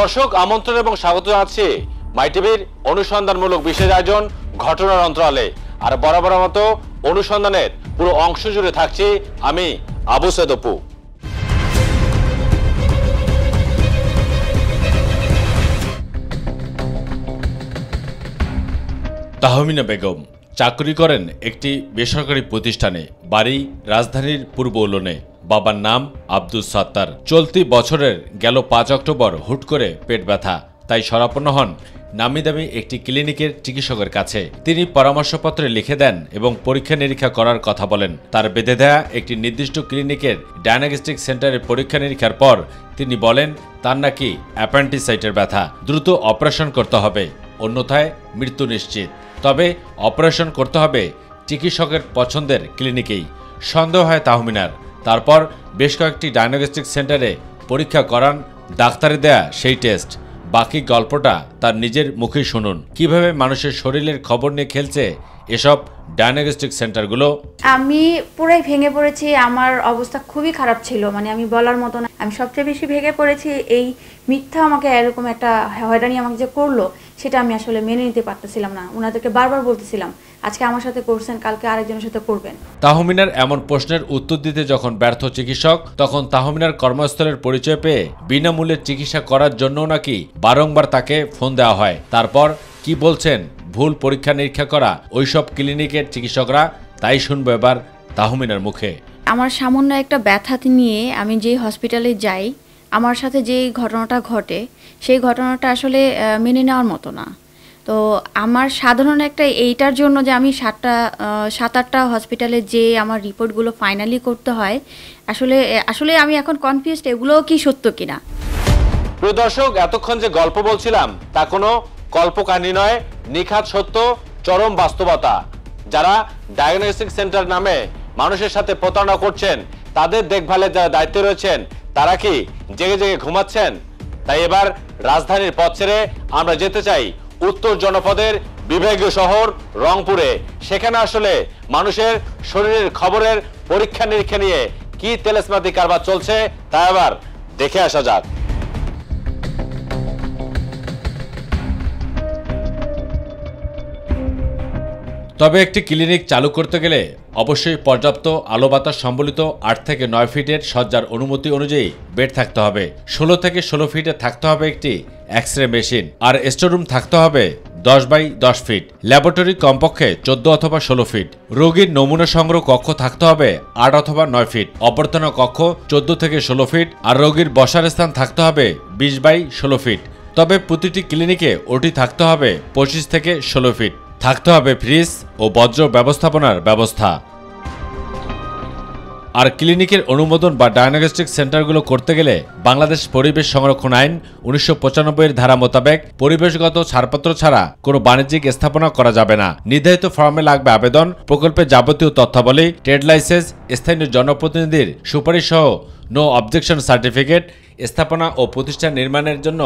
দর্শক, আমন্ত্রণ এবং স্বাগত জানাচ্ছি মাই টিভির অনুসন্ধানমূলক বিশেষ আয়োজন ঘটনার অন্তরালে। আর বরাবর মতো অনুসন্ধানের পুরো অংশ জুড়ে থাকছি আমি, আবু সৈয়দ অপু তাহমিনা বেগম চাকরি করেন একটি বেসরকারি প্রতিষ্ঠানে, বাড়ি রাজধানীর পূর্ব উলনে। বাবার নাম আব্দুল সাত্তার। চলতি বছরের গেল পাঁচ অক্টোবর হুট করে পেট ব্যথা। তাই সরাপন্ন হন নামি দামি একটি ক্লিনিকের চিকিৎসকের কাছে। তিনি পরামর্শপত্রে লিখে দেন এবং পরীক্ষা নিরীক্ষা করার কথা বলেন। তার বেঁধে দেয়া একটি নির্দিষ্ট ক্লিনিকের ডায়াগনস্টিক সেন্টারে পরীক্ষা নিরীক্ষার পর তিনি বলেন, তার নাকি অ্যাপেন্টিসাইটের ব্যথা। দ্রুত অপারেশন করতে হবে। অন্যথায় মৃত্যু নিশ্চিত। তবে অপারেশন করতে হবে চিকিৎসকের পছন্দের ক্লিনিকেই। সন্দেহ হয় তাহমিনার। তারপর বেশ কয়েকটি ডায়াগনস্টিক সেন্টারে পরীক্ষা করান, ডাক্তারে দেয়া সেই টেস্ট বাকি গল্পটা তার নিজের মুখেই শুনুন। কীভাবে মানুষের শরীরের খবর নিয়ে খেলছে এসব ডায়াগনস্টিক সেন্টারগুলো আমি পুরাই ভেঙে পড়েছি, আমার অবস্থা খুবই খারাপ ছিল মানে আমি বলার মতো না। আমি সবচেয়ে বেশি ভেঙে পড়েছি এই মিথ্যা আমাকে এরকম একটা হয়রানি আমাকে যে করল, সেটা আমি আসলে মেনে নিতে পারতেছিলাম না। ওনাদেরকে বারবার বলতেছিলাম আজকে আমার সাথে করছেন কালকে আরেকজনের সাথে করবেন। তাহমিনার এমন প্রশ্নের উত্তর দিতে যখন ব্যর্থ চিকিৎসক তখন তাহমিনার কর্মস্থলের পরিচয় পেয়ে বিনামূল্যে চিকিৎসা করার জন্য নাকি বারংবার তাকে ফোন দেওয়া হয়। তারপর কি বলছেন ভুল পরীক্ষা নিরীক্ষা করা ওইসব ক্লিনিকের চিকিৎসকরা? তাই শুনব এবার তাহমিনার মুখে। আমার সামান্য একটা ব্যথা নিয়ে আমি যে হসপিটালে যাই আমার সাথে যে ঘটনাটা ঘটে সেই ঘটনাটা আসলে মেনে নেওয়ার মতো না। তো আমার সাধারণ একটা এইটার জন্য যে আমি সাতটা সাত আটটা হসপিটালে যে আমার রিপোর্টগুলো ফাইনালি করতে হয়, আসলে আসলে আমি এখন কনফিউজড এগুলোও কি সত্য কিনা? প্রিয় দর্শক, এতক্ষণ যে গল্প বলছিলাম, তা কোনো কল্পকাহিনী নয়, নিখাত সত্য, চরম বাস্তবতা। যারা ডায়াগনস্টিক সেন্টার নামে মানুষের সাথে প্রতারণা করছেন, তাদের দেখভালের যারা দায়িত্বে রয়েছেন, তারা কি জেগে জেগে ঘুমাচ্ছেন? তাই এবার রাজধানীর পথ ছেড়ে আমরা যেতে চাই উত্তর জনপদের বিভাগীয় শহর রংপুরে। সেখানে আসলে মানুষের শরীরের খবরের পরীক্ষা নিরীক্ষা নিয়ে কি তেলেসমাতি কারবার চলছে তা আবার দেখে আসা যাক। তবে একটি ক্লিনিক চালু করতে গেলে অবশ্যই পর্যাপ্ত আলো বাতাস সম্বলিত আট থেকে নয় ফিটের সজ্জার অনুমতি অনুযায়ী বেড থাকতে হবে। ষোলো থেকে ষোলো ফিটে থাকতে হবে একটি এক্স রে মেশিন আর স্টোরুম থাকতে হবে দশ বাই দশ ফিট। ল্যাবরেটরি কমপক্ষে চোদ্দ অথবা ষোলো ফিট। রোগীর নমুনা সংগ্রহ কক্ষ থাকতে হবে আট অথবা নয় ফিট। অভ্যর্থনা কক্ষ চোদ্দ থেকে ষোলো ফিট আর রোগীর বসার স্থান থাকতে হবে বিশ বাই ষোলো ফিট। তবে প্রতিটি ক্লিনিকে ওটি থাকতে হবে পঁচিশ থেকে ষোলো ফিট। থাকতে হবে ফ্রিজ ও বজ্র ব্যবস্থাপনার ব্যবস্থা। আর ক্লিনিকের অনুমোদন বা ডায়াগনস্টিক সেন্টারগুলো করতে গেলে বাংলাদেশ পরিবেশ সংরক্ষণ আইন উনিশশো এর ধারা মোতাবেক পরিবেশগত ছাড়পত্র ছাড়া কোনো বাণিজ্যিক স্থাপনা করা যাবে না। নির্ধারিত ফর্মে লাগবে আবেদন, প্রকল্পের যাবতীয় তথ্যাবলী, ট্রেড লাইসেন্স, স্থানীয় জনপ্রতিনিধির সুপারিশ সহ নো অবজেকশন সার্টিফিকেট স্থাপনা ও প্রতিষ্ঠান নির্মাণের জন্য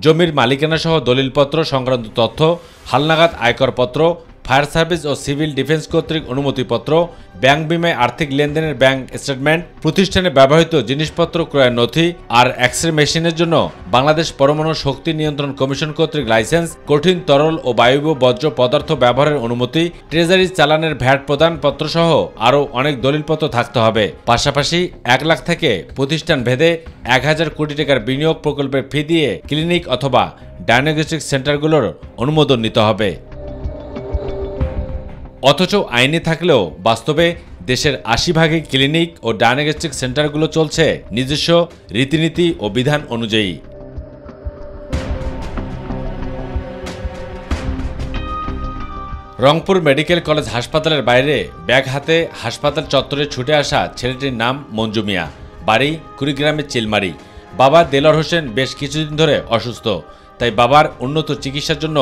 জমির মালিকানাসহ দলিলপত্র, সংক্রান্ত তথ্য, হালনাগাদ আয়করপত্র ফায়ার সার্ভিস ও সিভিল ডিফেন্স কর্তৃক অনুমতিপত্র, ব্যাংক বিমায় আর্থিক লেনদেনের ব্যাংক স্টেটমেন্ট, প্রতিষ্ঠানে ব্যবহৃত জিনিসপত্র ক্রয়ের নথি আর এক্সরে মেশিনের জন্য বাংলাদেশ পরমাণু শক্তি নিয়ন্ত্রণ কমিশন কর্তৃক লাইসেন্স, কঠিন তরল ও বায়বীয় বজ্র পদার্থ ব্যবহারের অনুমতি, ট্রেজারি চালানের ভ্যাট প্রদান পত্র সহ আরও অনেক দলিলপত্র থাকতে হবে। পাশাপাশি এক লাখ থেকে প্রতিষ্ঠান ভেদে এক হাজার কোটি টাকার বিনিয়োগ প্রকল্পের ফি দিয়ে ক্লিনিক অথবা ডায়াগনস্টিক সেন্টারগুলোর অনুমোদন নিতে হবে। অথচ আইনে থাকলেও বাস্তবে দেশের আশি ভাগে ক্লিনিক ও ডায়াগনস্টিক সেন্টারগুলো চলছে নিজস্ব রীতিনীতি ও বিধান অনুযায়ী। রংপুর মেডিকেল কলেজ হাসপাতালের বাইরে ব্যাগ হাতে হাসপাতাল চত্বরে ছুটে আসা ছেলেটির নাম মঞ্জু মিয়া। বাড়ি কুড়িগ্রামের চিলমারি। বাবা দেলর হোসেন বেশ কিছুদিন ধরে অসুস্থ। তাই বাবার উন্নত চিকিৎসার জন্য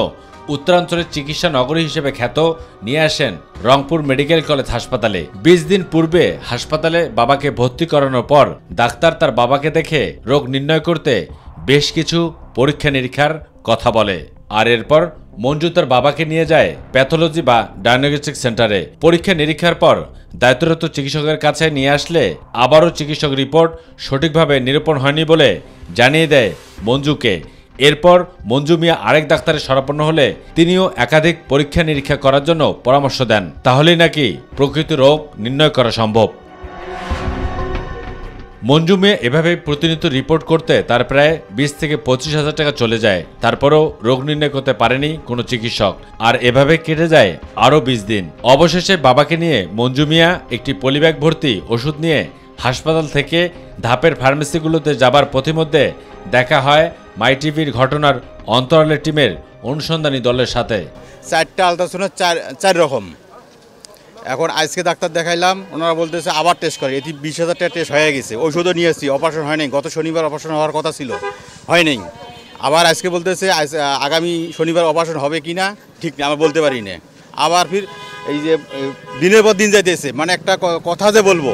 উত্তরাঞ্চলের চিকিৎসা নগরী হিসেবে খ্যাত, নিয়ে আসেন রংপুর মেডিকেল কলেজ হাসপাতালে। বিশ দিন পূর্বে হাসপাতালে বাবাকে ভর্তি করানোর পর ডাক্তার তার বাবাকে দেখে রোগ নির্ণয় করতে বেশ কিছু পরীক্ষা নিরীক্ষার কথা বলে। আর এরপর মঞ্জু তার বাবাকে নিয়ে যায় প্যাথোলজি বা ডায়াগনস্টিক সেন্টারে। পরীক্ষা নিরীক্ষার পর দায়িত্বরত চিকিৎসকের কাছে নিয়ে আসলে আবারও চিকিৎসক রিপোর্ট সঠিকভাবে নিরূপণ হয়নি বলে জানিয়ে দেয় মঞ্জুকে। এরপর মঞ্জু মিয়া আরেক ডাক্তারের শরাপন্ন হলে তিনিও একাধিক পরীক্ষা নিরীক্ষা করার জন্য পরামর্শ দেন। তাহলেই নাকি প্রকৃত রোগ নির্ণয় করা সম্ভব। মঞ্জু মেয়ে এভাবে প্রতিনিয়ত রিপোর্ট করতে তার প্রায় বিশ থেকে পঁচিশ হাজার টাকা চলে যায়। তারপরও রোগ নির্ণয় করতে পারেনি কোনো চিকিৎসক। আর এভাবে কেটে যায় আরও বিশ দিন। অবশেষে বাবাকে নিয়ে মঞ্জু মিয়া একটি পলিব্যাগ ভর্তি ওষুধ নিয়ে হাসপাতাল থেকে ধাপের ফার্মেসিগুলোতে যাবার পথিমধ্যে দেখা হয় মাই টিভির ঘটনার অন্তরালের টিমের অনুসন্ধানী দলের সাথে। চারটা আলট্রাসাউন্ডের চার চার রকম। এখন আজকে ডাক্তার দেখাইলাম, ওনারা বলতেছে আবার টেস্ট করে। এটি বিশ হাজার টাকা টেস্ট হয়ে গেছে। ওষুধও নিয়েছি অপারেশন হয়নি। গত শনিবার অপারেশন হওয়ার কথা ছিল, হয়নি। আবার আজকে বলতেছে আগামী শনিবার অপারেশন হবে কি না, ঠিক না আমরা বলতে পারি না। আবার ফির এই যে দিনের পর দিন যাইতেছে। মানে একটা কথা যে বলব,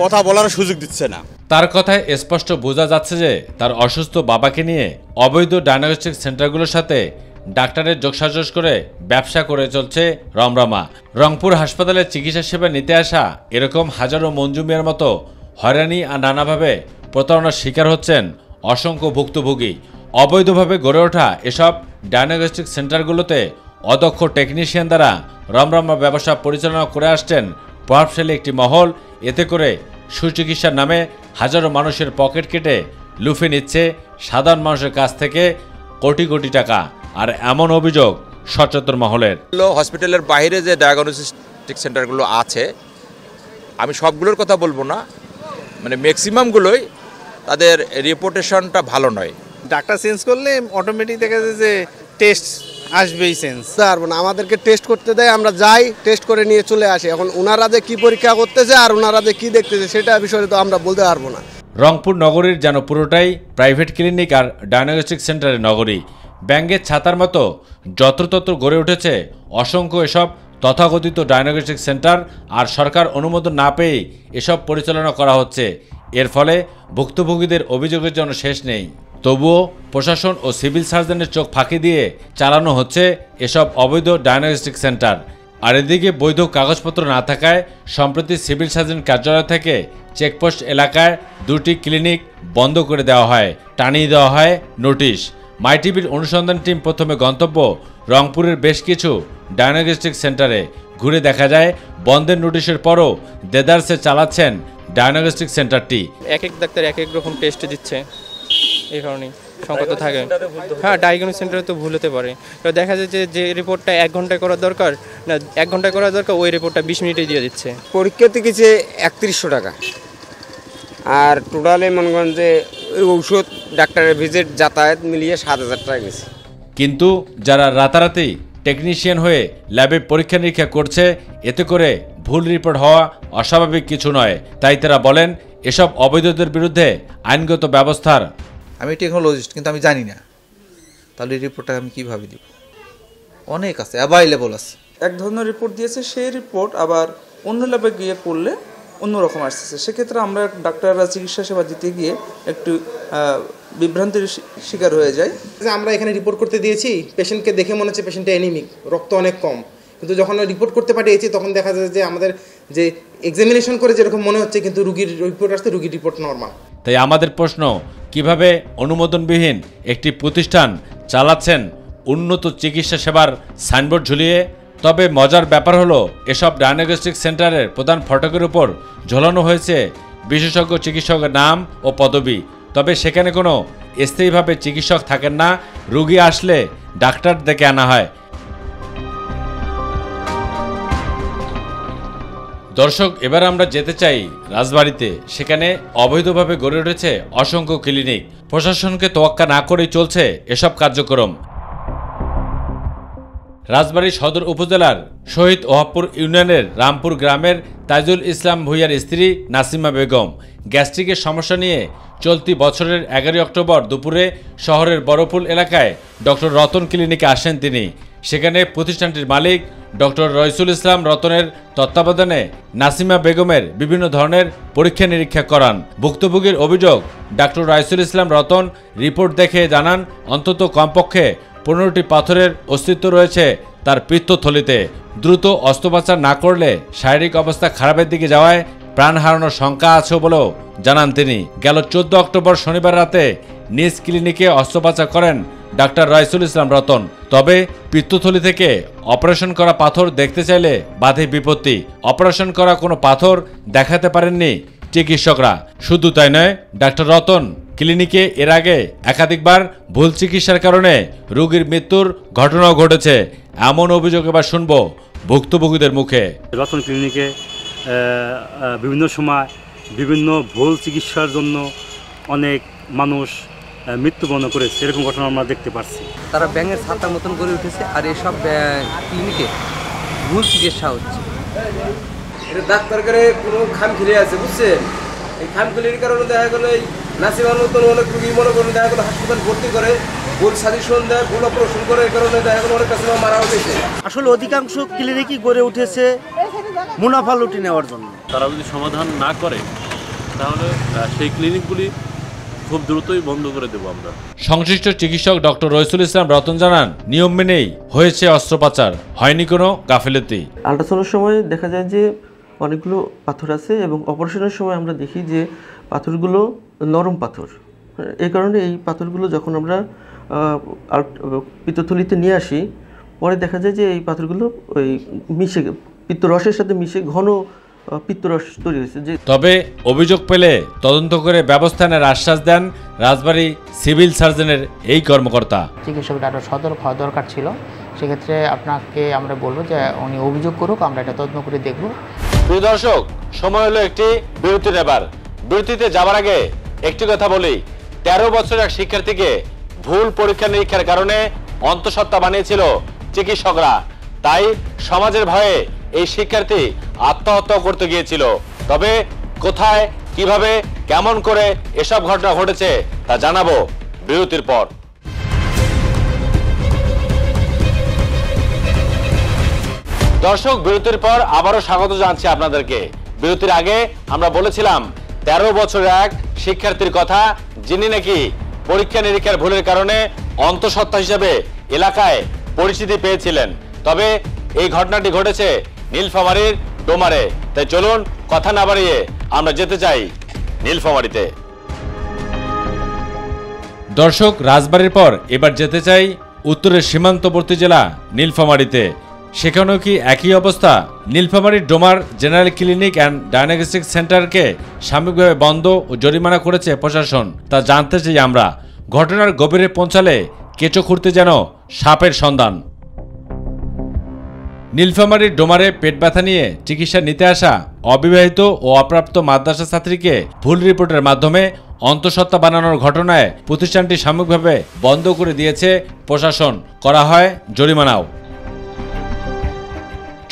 কথা বলার সুযোগ দিচ্ছে না। তার কথায় স্পষ্ট বোঝা যাচ্ছে যে তার অসুস্থ বাবাকে নিয়ে অবৈধ ডায়াগনস্টিক সেন্টারগুলোর সাথে ডাক্তারের যোগসাজস করে ব্যবসা করে চলছে রমরমা। রংপুর হাসপাতালে চিকিৎসা সেবা নিতে আসা এরকম হাজারো মঞ্জুমিয়ার মতো হয়রানি আর নানাভাবে প্রতারণার শিকার হচ্ছেন অসংখ্য ভুক্তভোগী। অবৈধভাবে গড়ে ওঠা এসব ডায়াগনস্টিক সেন্টারগুলোতে অদক্ষ টেকনিশিয়ান দ্বারা রমরমা ব্যবসা পরিচালনা করে আসছেন প্রভাবশালী একটি মহল। এতে করে সুচিকিৎসার নামে হাজারো মানুষের পকেট কেটে লুফে নিচ্ছে সাধারণ মানুষের কাছ থেকে কোটি কোটি টাকা। আর এমন অভিযোগ সচেতন মহলের। হসপিটালের বাইরে যে ডায়াগনস্টিক সেন্টারগুলো আছে আমি সবগুলোর কথা বলব না। মানে ম্যাক্সিমামগুলোই তাদের রিপোর্টেশনটা ভালো নয়। ডাক্তার চেঞ্জ করলে অটোমেটিক দেখা যায় যে টেস্ট আসবেই চেঞ্জ পারব না আমাদেরকে টেস্ট করতে দেয় আমরা যাই টেস্ট করে নিয়ে চলে আসি। এখন ওনারা যে কি পরীক্ষা করতেছে আর ওনারা যে কি দেখতেছে সেটা বিষয়ে তো আমরা বলতে পারব না। রংপুর নগরীর যেন পুরোটাই প্রাইভেট ক্লিনিক আর ডায়াগনস্টিক সেন্টারের নগরী। ব্যাঙ্গের ছাতার মতো যত্রতত্র গড়ে উঠেছে অসংখ্য এসব তথাকথিত ডায়াগনস্টিক সেন্টার আর সরকার অনুমোদন না পেয়ে এসব পরিচালনা করা হচ্ছে। এর ফলে ভুক্তভোগীদের অভিযোগের জন্য শেষ নেই। তবুও প্রশাসন ও সিভিল সার্জনের চোখ ফাঁকি দিয়ে চালানো হচ্ছে এসব অবৈধ ডায়াগনস্টিক সেন্টার। আর এদিকে বৈধ কাগজপত্র না থাকায় সম্প্রতি সিভিল সার্জন কার্যালয় থেকে চেকপোস্ট এলাকায় দুটি ক্লিনিক বন্ধ করে দেওয়া হয়, টানিয়ে দেওয়া হয় নোটিশ। মাই টিভির অনুসন্ধান টিম প্রথমে গন্তব্য রংপুরের বেশ কিছু ডায়াগনস্টিক সেন্টারে। ঘুরে দেখা যায়, বন্ধের নোটিশের পরও দেদারসে চালাচ্ছেন ডায়াগনস্টিক সেন্টারটি। এক এক ডাক্তার এক এক রকম টেস্ট দিচ্ছে। এই কারণেই সংকট থাকে। হ্যাঁ ডায়াগনোস সেন্টারে তো ভুল হতে পারে। এবার দেখা যায় যে যে রিপোর্টটা এক ঘন্টায় করার দরকার না এক ঘন্টায় করা দরকার ওই রিপোর্টটা বিশ মিনিটে দিয়ে দিচ্ছে। পরীক্ষাতে গেছে একত্রিশশো টাকা। আর টোটালে মনে করেন যে ওই ঔষধ ডাক্তারের ভিজিট যাতায়াত মিলিয়ে সাত হাজার টাকা গেছে। কিন্তু যারা রাতারাতি টেকনিশিয়ান হয়ে ল্যাবে পরীক্ষা নিরীক্ষা করছে এতে করে ভুল রিপোর্ট হওয়া অস্বাভাবিক কিছু নয়। তাই তারা বলেন এসব অবৈধদের বিরুদ্ধে আইনগত ব্যবস্থার আমি টেকনোলজিস্ট কিন্তু আমি জানি না। তাহলে এই রিপোর্টটা আমি কীভাবে দিব? অনেক আছে অ্যাভাইলেবল আছে। এক ধরনের রিপোর্ট দিয়েছে সেই রিপোর্ট আবার অন্য ল্যাবে গিয়ে করলে অন্যরকম আসতেছে। সেক্ষেত্রে আমরা ডাক্তাররা চিকিৎসা সেবা দিতে গিয়ে একটু বিভ্রান্তির শিকার হয়ে যায় যে আমরা এখানে রিপোর্ট করতে দিয়েছি পেশেন্টকে দেখে মনে হচ্ছে পেশেন্টটা এনিমিক রক্ত অনেক কম। কিন্তু যখন রিপোর্ট করতে পাঠিয়েছি তখন দেখা যায় যে আমাদের যে এক্সামিনেশন করে যেরকম মনে হচ্ছে কিন্তু রুগীর রিপোর্ট আসতে রুগীর রিপোর্ট নর্মাল তাই আমাদের প্রশ্ন কীভাবে অনুমোদনবিহীন একটি প্রতিষ্ঠান চালাচ্ছেন উন্নত চিকিৎসা সেবার সাইনবোর্ড ঝুলিয়ে? তবে মজার ব্যাপার হলো, এসব ডায়াগনস্টিক সেন্টারের প্রধান ফটকের উপর ঝোলানো হয়েছে বিশেষজ্ঞ চিকিৎসকের নাম ও পদবি। তবে সেখানে কোনো স্থায়ীভাবে চিকিৎসক থাকেন না। রুগী আসলে ডাক্তার ডেকে আনা হয়। দর্শক, এবার আমরা যেতে চাই রাজবাড়িতে। সেখানে অবৈধভাবে গড়ে উঠেছে অসংখ্য ক্লিনিক। প্রশাসনকে তোয়াক্কা না করেই চলছে এসব কার্যক্রম। রাজবাড়ী সদর উপজেলার শহীদ ওহাবপুর ইউনিয়নের রামপুর গ্রামের তাজুল ইসলাম ভুইয়ার স্ত্রী নাসিমা বেগম গ্যাস্ট্রিকের সমস্যা নিয়ে চলতি বছরের এগারোই অক্টোবর দুপুরে শহরের বড়পুল এলাকায় ডক্টর রতন ক্লিনিকে আসেন তিনি। সেখানে প্রতিষ্ঠানটির মালিক ডক্টর রয়সুল ইসলাম রতনের তত্ত্বাবধানে নাসিমা বেগমের বিভিন্ন ধরনের পরীক্ষা নিরীক্ষা করান। ভুক্তভোগীর অভিযোগ ডক্টর রয়সুল ইসলাম রতন রিপোর্ট দেখে জানান, অন্তত কমপক্ষে পনেরোটি পাথরের অস্তিত্ব রয়েছে তার পিত্তথলিতে। দ্রুত অস্ত্রোপচার না করলে শারীরিক অবস্থা খারাপের দিকে যাওয়ায় প্রাণ হারানোর শঙ্কা আছে বলেও জানান তিনি। গেল চোদ্দ অক্টোবর শনিবার রাতে নিজ ক্লিনিকে অস্ত্রোপচার করেন ডাক্তার রাইসুল ইসলাম রতন। তবে পিত্তথলি থেকে অপারেশন করা পাথর দেখতে চাইলে বাধে বিপত্তি। অপারেশন করা কোনো পাথর দেখাতে পারেননি চিকিৎসকরা। শুধু তাই নয়, ডাক্তার রতন ক্লিনিকে এর আগে একাধিকবার ভুল চিকিৎসার কারণে রোগীর মৃত্যুর ঘটনাও ঘটেছে। এমন অভিযোগ এবার শুনব ভুক্তভোগীদের মুখে। রতন ক্লিনিকে বিভিন্ন সময় বিভিন্ন ভুল চিকিৎসার জন্য অনেক মানুষ মৃত্যুবরণ করেছে এরকম ঘটনা আমরা দেখতে পাচ্ছি তারা ব্যাঙের ছাতা মতন করে উঠেছে আর এসব ব্যা- ক্লিনিকে ভুল চিকিৎসা হচ্ছে। এটা ডাক্তারকে কোনো খাম খেলে আছে বুঝছেন? এই খাম খেলির কারণে দেখা গেলো এই নাসিমার মতন অনেক রুগী মনে করেন দেখা গেলো হাসপাতাল ভর্তি করে ভুল সাজেশন দেয় ভুল অপারেশন করে এই কারণে দেখা গেলো অনেক কাছে মারা হয়েছে আসলে অধিকাংশ ক্লিনিকই গড়ে উঠেছে মুনাফা লুটি নেওয়ার জন্য। তারা যদি সমাধান না করে তাহলে সেই ক্লিনিকগুলি খুব দ্রুতই বন্ধ করে দেবো আমরা। সংশ্লিষ্ট চিকিৎসক ডক্টর রইসুল ইসলাম রতন জানান নিয়ম মেনেই হয়েছে অস্ত্রোপচার হয়নি কোনো গাফিলতি। আল্ট্রাসাউন্ডের সময় দেখা যায় যে অনেকগুলো পাথর আছে এবং অপারেশনের সময় আমরা দেখি যে পাথরগুলো নরম পাথর। এই কারণে এই পাথরগুলো যখন আমরা পিত্তথলিতে নিয়ে আসি পরে দেখা যায় যে এই পাথরগুলো ওই মিশে পিত্তরসের সাথে মিশে ঘন পিত্তরস তৈরি হয়েছে যে তবে অভিযোগ পেলে তদন্ত করে ব্যবস্থা নেওয়ার আশ্বাস দেন রাজবাড়ী সিভিল সার্জনের এই কর্মকর্তা। চিকিৎসকটা আরও সতর্ক হওয়া দরকার ছিল। সেক্ষেত্রে আপনাকে আমরা বলব যে উনি অভিযোগ করুক আমরা এটা তদন্ত করে দেখব। প্রিয় দর্শক সময় হলো একটি বিরতি নেবার বিরতিতে যাবার আগে একটি কথা বলি। তেরো বছর এক শিক্ষার্থীকে ভুল পরীক্ষা নিরীক্ষার কারণে অন্তঃসত্ত্বা বানিয়েছিল চিকিৎসকরা। তাই সমাজের ভয়ে এই শিক্ষার্থী আত্মহত্যা করতে গিয়েছিল। তবে কোথায়, কীভাবে, কেমন করে এসব ঘটনা ঘটেছে তা জানাব বিরতির পর। দর্শক, বিরতির পর আবারও স্বাগত জানছি আপনাদেরকে। বিরতির আগে আমরা বলেছিলাম, তেরো বছর এক শিক্ষার্থীর কথা, যিনি নাকি পরীক্ষা নিরীক্ষার ভুলের কারণে অন্তঃসত্ত্বা হিসেবে এলাকায় পরিচিতি পেয়েছিলেন। তবে এই ঘটনাটি ঘটেছে নীলফামারীর ডোমারে। তাই চলুন কথা না বাড়িয়ে আমরা যেতে চাই নীলফামারীতে। দর্শক, রাজবাড়ির পর এবার যেতে চাই উত্তরের সীমান্তবর্তী জেলা নীলফামারীতে। সেখানেও কি একই অবস্থা? নীলফামারীর Domar general clinic and diagnostic সেন্টারকে সাময়িকভাবে বন্ধ ও জরিমানা করেছে প্রশাসন। তা জানতে চাই আমরা। ঘটনার গভীরে পৌঁছালে কেঁচো খুঁড়তে যেন সাপের সন্ধান। নীলফামারীর ডোমারে পেট ব্যথা নিয়ে চিকিৎসা নিতে আসা অবিবাহিত ও অপ্রাপ্ত মাদ্রাসা ছাত্রীকে ভুল রিপোর্টের মাধ্যমে অন্তঃসত্ত্বা বানানোর ঘটনায় প্রতিষ্ঠানটি সাময়িকভাবে বন্ধ করে দিয়েছে প্রশাসন। করা হয় জরিমানাও।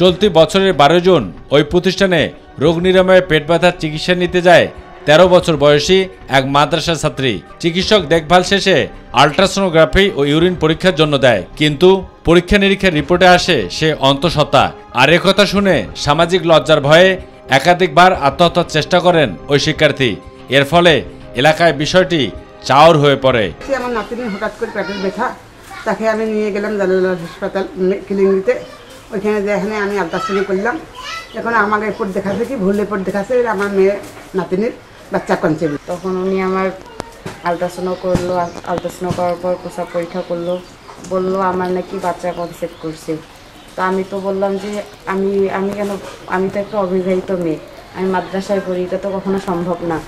চলতি বছরের বারো জুন ওই প্রতিষ্ঠানে রোগ নিরাময়ে পেট ব্যথার চিকিৎসা নিতে যায় তেরো বছর বয়সী এক মাদ্রাসা ছাত্রী। চিকিৎসক দেখভাল শেষে আল্ট্রাসোনোগ্রাফি ও ইউরিন পরীক্ষার জন্য দেয়, কিন্তু পরীক্ষা নিরীক্ষার রিপোর্টে আসে সে অন্তঃসত্ত্বা। আর কথা শুনে সামাজিক লজ্জার ভয়ে একাধিকবার আত্মহত্যার চেষ্টা করেন ওই শিক্ষার্থী। এর ফলে এলাকায় বিষয়টি চাওর হয়ে পড়ে। সে আমার নাতিনি হঠাৎ করে পেটের ব্যথা তাকে আমি নিয়ে গেলাম জালালাল হাসপাতাল ক্লিনিকে ওইখানে যেখানে আমি আলট্রাসাউন্ড করলাম। এখন আমার রিপোর্ট দেখাচ্ছে কি ভুল রিপোর্ট দেখাচ্ছে আমার মেয়ে নাতিনির বাচ্চা কনসেপ্ট। তখন উনি আমার আলট্রাসাউন্ড করল আলট্রাসাউন্ড করার পর প্রসাব পরীক্ষা করল। বলল, আমার নাকি বাচ্চা কনসেপ্ট করছে। তো আমি তো বললাম যে, আমি আমি কেন, আমি তো একটা অবিবাহিত মেয়ে। আমি মাদ্রাসায় পড়ি, এটা তো কখনো সম্ভব না।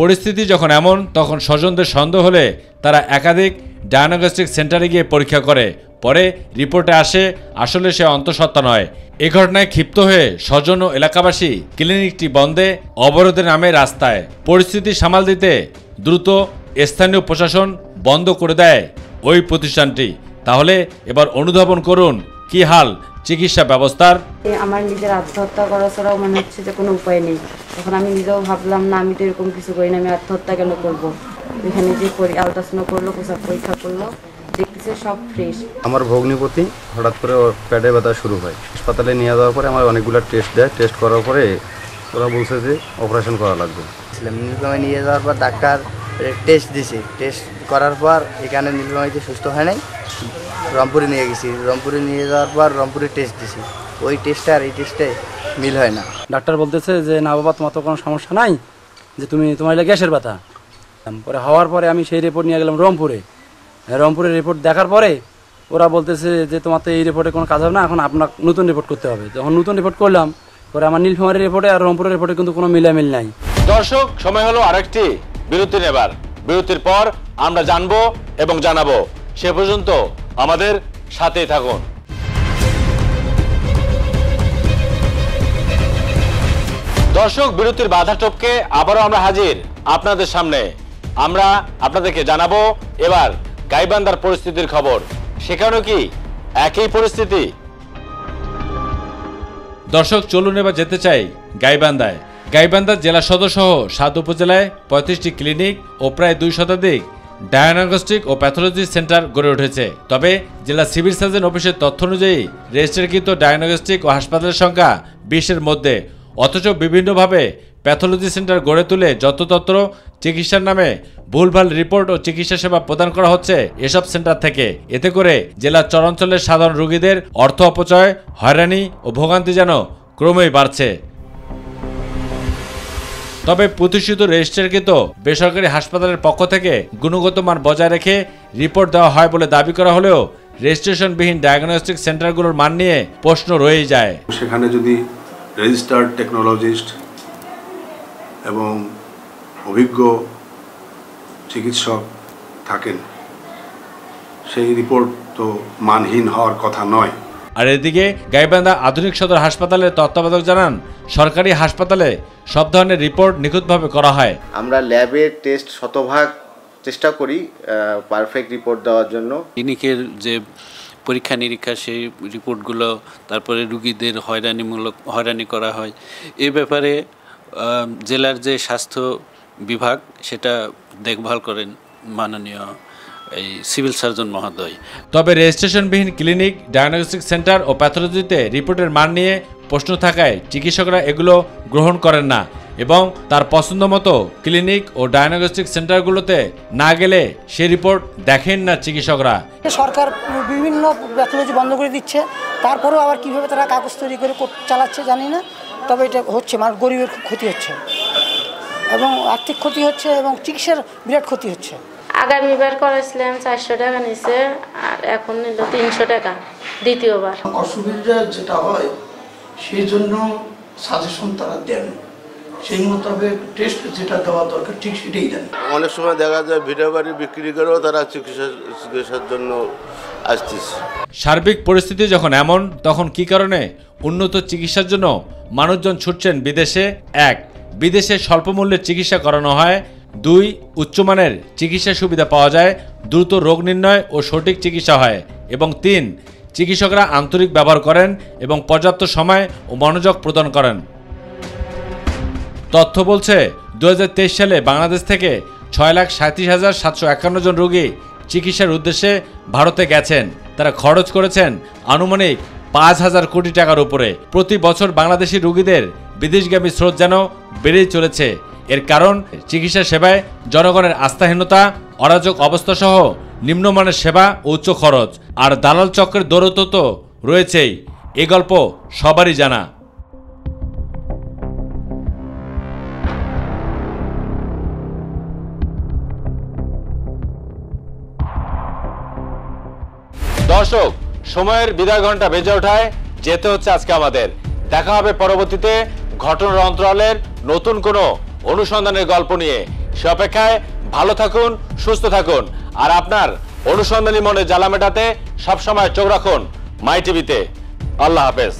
পরিস্থিতি যখন এমন, তখন স্বজনদের সন্দেহ হলে তারা একাধিক ডায়াগনস্টিক সেন্টারে গিয়ে পরীক্ষা করে। পরে রিপোর্টে আসে, আসলে সে অন্তঃসত্ত্বা নয়। এ ঘটনায় ক্ষিপ্ত হয়ে স্বজন ও এলাকাবাসী ক্লিনিকটি বন্ধে, অবরোধের নামে রাস্তায়। পরিস্থিতি সামাল দিতে দ্রুত স্থানীয় প্রশাসন বন্ধ করে দেয় ওই প্রতিষ্ঠানটি। তাহলে এবার অনুধাবন করুন কি হাল? চিকিৎসা ব্যবস্থার? আমার নিজের আত্মহত্যা করা ছাড়াও মনে হচ্ছে যে কোনো উপায় নেই। তখন আমি নিজেও ভাবলাম না আমি তো এরকম কিছু করি না আমি আত্মহত্যা কেন করব? এখানে যে আলট্রাসাউন্ড করল প্রসাব পরীক্ষা করল দেখতেছে সব ফ্রেশ আমার ভগ্নিপতি হঠাৎ করে ওর পেটে ব্যথা শুরু হয়। হাসপাতালে নিয়ে যাওয়ার পরে আমার অনেকগুলো টেস্ট দেয়। টেস্ট করার পরে ওরা বলছে যে অপারেশন করা লাগবে। নিয়ে যাওয়ার পর ডাক্তার টেস্ট দিছে। টেস্ট করার পর এখানে নীলফামারীতে সুস্থ হয় নাই। রংপুরে নিয়ে গেছি। রংপুরে নিয়ে যাওয়ার পর রংপুরে টেস্ট দিছি। ওই টেস্টে আর এই টেস্টে মিল হয় না। ডাক্তার বলতেছে যে না বাবা তোমার তো কোনো সমস্যা নাই। যে তুমি তোমার এলে গ্যাসের ব্যথা। পরে হওয়ার পরে আমি সেই রিপোর্ট নিয়ে গেলাম রংপুরে। রংপুরের রিপোর্ট দেখার পরে ওরা বলতেছে যে তোমার তো এই রিপোর্টে কোনো কাজ হবে না। এখন আপনার নতুন রিপোর্ট করতে হবে। যখন নতুন রিপোর্ট করলাম পরে আমার নীলফামারের রিপোর্টে আর রংপুরের রিপোর্টে কিন্তু কোনো মিলামিল নাই। দর্শক সময় হলো আরেকটি। বিরতি নেবার বিরতির পর আমরা জানব এবং জানাব। সে পর্যন্ত আমাদের সাথেই থাকুন। দর্শক, বিরতির বাধা টপকে আবারও আমরা হাজির আপনাদের সামনে। আমরা আপনাদেরকে জানাব এবার গাইবান্ধার পরিস্থিতির খবর। সেখানেও কি একই পরিস্থিতি? দর্শক, চলুন এবার যেতে চাই গাইবান্ধায়। গাইবান্ধা জেলা সদর সহ সাত উপজেলায় পঁয়ত্রিশটি ক্লিনিক ও প্রায় দুই শতাধিক ডায়াগনস্টিক ও প্যাথোলজি সেন্টার গড়ে উঠেছে। তবে জেলা সিভিল সার্জন অফিসের তথ্য অনুযায়ী রেজিস্টারকৃত ডায়াগনস্টিক ও হাসপাতালের সংখ্যা বিশের মধ্যে। অথচ বিভিন্নভাবে প্যাথোলজি সেন্টার গড়ে তুলে যত্রতত্র চিকিৎসার নামে ভুলভাল রিপোর্ট ও চিকিৎসা সেবা প্রদান করা হচ্ছে এসব সেন্টার থেকে। এতে করে জেলার চরাঞ্চলের সাধারণ রোগীদের অর্থ অপচয়, হয়রানি ও ভোগান্তি যেন ক্রমেই বাড়ছে। তবে প্রতিষ্ঠিত রেজিস্টারকৃত বেসরকারি হাসপাতালের পক্ষ থেকে গুণগত মান বজায় রেখে রিপোর্ট দেওয়া হয় বলে দাবি করা হলেও রেজিস্ট্রেশনবিহীন ডায়াগনস্টিক সেন্টারগুলোর মান নিয়ে প্রশ্ন রয়েই যায়। সেখানে যদি রেজিস্টার্ড টেকনোলজিস্ট এবং অভিজ্ঞ চিকিৎসক থাকেন সেই রিপোর্ট তো মানহীন হওয়ার কথা নয়। আর এদিকে গাইবান্ধা আধুনিক সদর হাসপাতালের তত্ত্বাবধায়ক জানান সরকারি হাসপাতালে সব ধরনের রিপোর্ট নিখুঁতভাবে করা হয়। আমরা ল্যাবের টেস্ট শতভাগ চেষ্টা করি পারফেক্ট রিপোর্ট দেওয়ার জন্য। ক্লিনিকের যে পরীক্ষা নিরীক্ষা সেই রিপোর্টগুলো তারপরে রুগীদের হয়রানিমূলক হয়রানি করা হয়। এ ব্যাপারে জেলার যে স্বাস্থ্য বিভাগ সেটা দেখভাল করেন মাননীয় এই সিভিল সার্জন মহোদয়। তবে রেজিস্ট্রেশনবিহীন ক্লিনিক ডায়াগনস্টিক সেন্টার ও প্যাথোলজিতে রিপোর্টের মান নিয়ে প্রশ্ন থাকায় চিকিৎসকরা এগুলো গ্রহণ করেন না এবং তার পছন্দ মতো ক্লিনিক ও ডায়াগনস্টিক সেন্টারগুলোতে না গেলে সে রিপোর্ট দেখেন না চিকিৎসকরা। সরকার বিভিন্ন প্যাথোলজি বন্ধ করে দিচ্ছে। তারপরেও আবার কীভাবে তারা কাগজ তৈরি করে চালাচ্ছে জানি না। তবে এটা হচ্ছে মানে গরিবের খুব ক্ষতি হচ্ছে। এবং আর্থিক ক্ষতি হচ্ছে এবং চিকিৎসার বিরাট ক্ষতি হচ্ছে। আগামীবার করেছিলাম চারশো টাকা নিছে আর এখন নিল তিনশো টাকা দ্বিতীয়বার। অসুবিধা যেটা হয় সেই জন্য সাজেশন তারা দেন সেই মোতাবেক টেস্ট যেটা দেওয়া দরকার ঠিক সেটাই দেন। অনেক সময় দেখা যায় ভিডিও বাড়ি বিক্রি করেও তারা চিকিৎসা চিকিৎসার জন্য আসতেছে সার্বিক পরিস্থিতি যখন এমন তখন কি কারণে? উন্নত চিকিৎসার জন্য মানুষজন ছুটছেন বিদেশে। এক বিদেশে স্বল্প মূল্যে চিকিৎসা করানো হয়। দুই উচ্চমানের চিকিৎসা সুবিধা পাওয়া যায়। দ্রুত রোগ নির্ণয় ও সঠিক চিকিৎসা হয়। এবং তিন চিকিৎসকরা আন্তরিক ব্যবহার করেন এবং পর্যাপ্ত সময় ও মনোযোগ প্রদান করেন। তথ্য বলছে দু হাজার তেইশ সালে বাংলাদেশ থেকে ছয় লাখ সাঁত্রিশ হাজার সাতশো একান্ন জন রোগী চিকিৎসার উদ্দেশ্যে ভারতে গেছেন। তারা খরচ করেছেন আনুমানিক পাঁচ হাজার কোটি টাকার উপরে। প্রতি বছর বাংলাদেশি রোগীদের বিদেশগামী স্রোত যেন বেড়েই চলেছে। এর কারণ, চিকিৎসা সেবায় জনগণের আস্থাহীনতা অরাজক অবস্থা সহ নিম্নমানের সেবা ও উচ্চ খরচ। আর দালাল চক্রের দৌরত্ব তো রয়েছেই। এ গল্প সবারই জানা। দর্শক, সময়ের বিদায় ঘণ্টা বেজে ওঠায় যেতে হচ্ছে আজকে আমাদের। দেখা হবে পরবর্তীতে ঘটনার অন্তরালের নতুন কোনো অনুসন্ধানের গল্প নিয়ে। সে অপেক্ষায় ভালো থাকুন, সুস্থ থাকুন। আর আপনার অনুসন্ধানী মনে জ্বালা মেটাতে সবসময় চোখ রাখুন মাই টিভিতে। আল্লাহ হাফেজ।